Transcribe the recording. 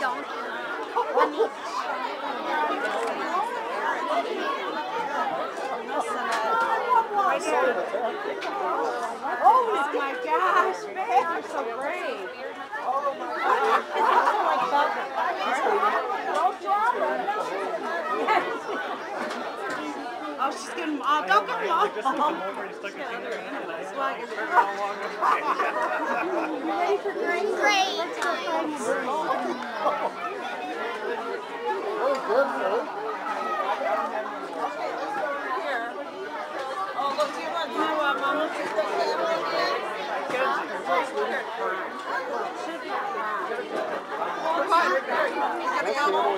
donkey. Right here. Oh my gosh, man, you're so brave. Oh, she's getting oh, don't get them all. Great Phil. Oh, look, you